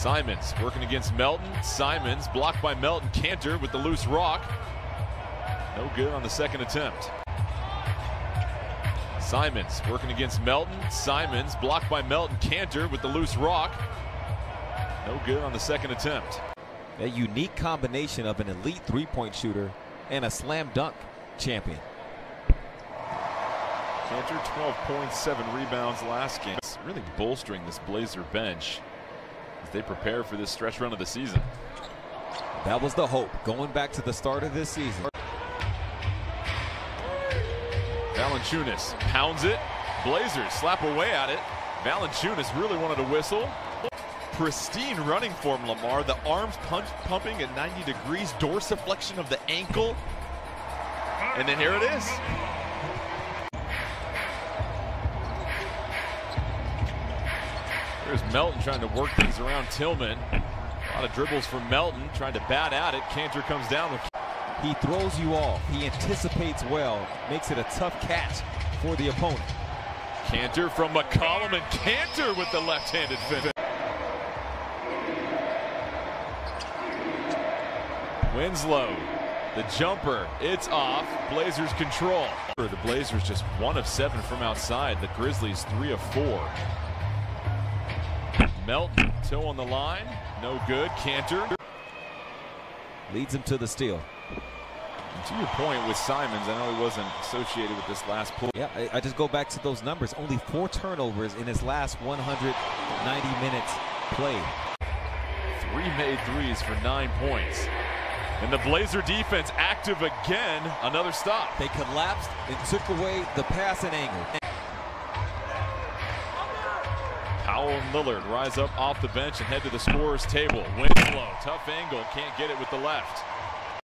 Simons working against Melton. Simons blocked by Melton. Kanter with the loose rock. No good on the second attempt. Simons working against Melton. Simons blocked by Melton. Kanter with the loose rock. No good on the second attempt. A unique combination of an elite three-point shooter and a slam dunk champion. Kanter 12 points, 7 rebounds last game. It's Really bolstering this Blazer bench they prepare for this stretch run of the season. That was the hope going back to the start of this season. Valanciunas pounds it. Blazers slap away at it. Valanciunas really wanted to whistle. Pristine running form, Lamar. The arms punch, pumping at 90 degrees, dorsiflexion of the ankle. And then here it is. There's Melton trying to work things around Tillman. A lot of dribbles from Melton, trying to bat at it. Kanter comes down with. He throws you off. He anticipates well, makes it a tough catch for the opponent. Kanter from McCollum and Kanter with the left-handed finish. Winslow, the jumper, it's off. Blazers control. The Blazers just one of seven from outside. The Grizzlies three of four. Melton, toe on the line, no good. Kanter leads him to the steal. And to your point with Simons, I know he wasn't associated with this last play. Yeah, I, I just go back to those numbers. Only four turnovers in his last 190 minutes played. Three made threes for nine points. And the Blazer defense active again. Another stop. They collapsed and took away the passing angle. And Lillard rise up off the bench and head to the scorer's table. Winslow, tough angle, can't get it with the left.